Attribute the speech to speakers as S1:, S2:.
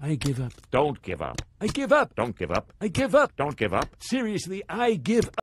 S1: I give up.
S2: Don't give up.
S1: I give up.
S2: Don't give up.
S1: I give up.
S2: Don't give up.
S1: Seriously, I give up.